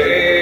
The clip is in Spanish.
Amén.